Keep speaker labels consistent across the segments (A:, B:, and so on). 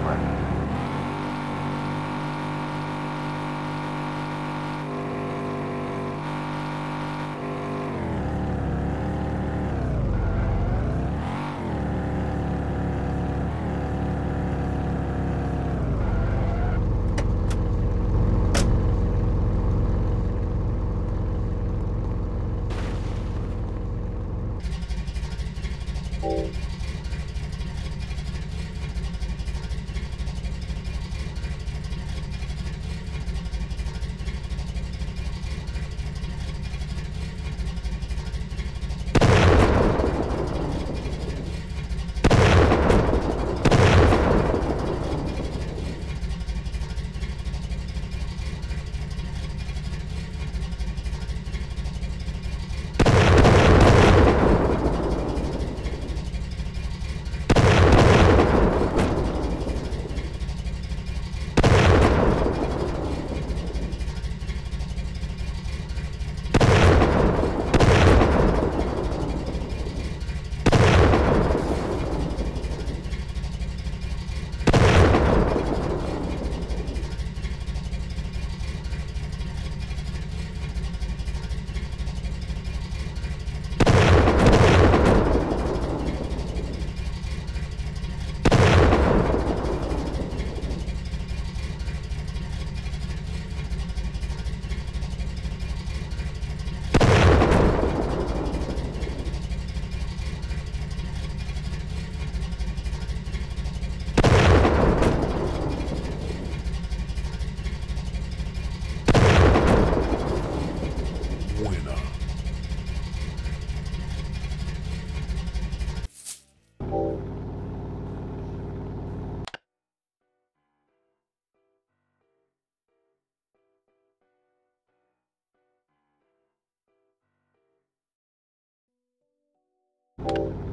A: 我。you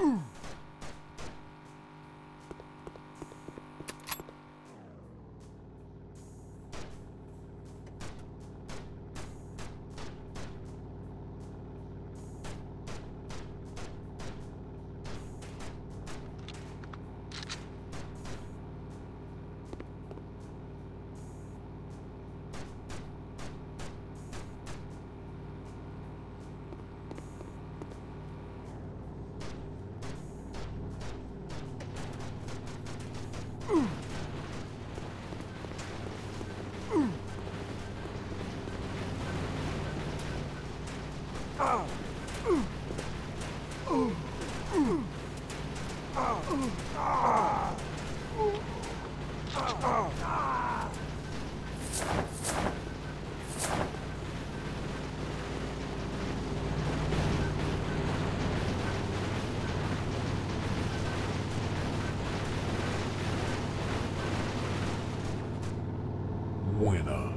A: Ooh. Hmm.
B: winner.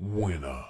C: winner.